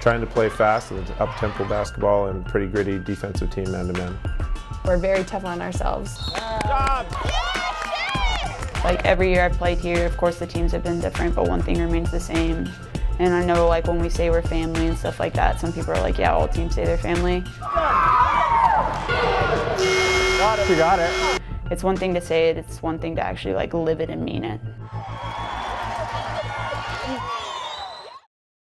trying to play fast and up-tempo basketball and pretty gritty defensive team man-to-man. We're very tough on ourselves. Like every year I've played here, of course the teams have been different, but one thing remains the same. And I know like when we say we're family and stuff like that, some people are like, yeah, all teams say they're family. Got it. You got it. It's one thing to say it, it's one thing to actually like live it and mean it.